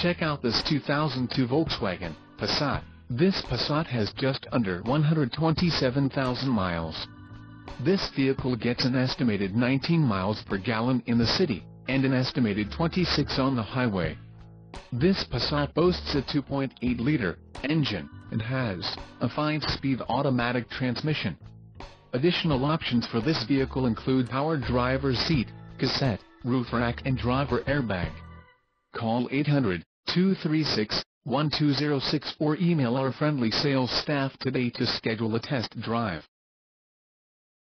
Check out this 2002 Volkswagen Passat. This Passat has just under 127,000 miles. This vehicle gets an estimated 19 miles per gallon in the city, and an estimated 26 on the highway. This Passat boasts a 2.8-liter engine, and has a 5-speed automatic transmission. Additional options for this vehicle include power driver's seat, cassette, roof rack and driver airbag. Call 800-236-1206 or email our friendly sales staff today to schedule a test drive.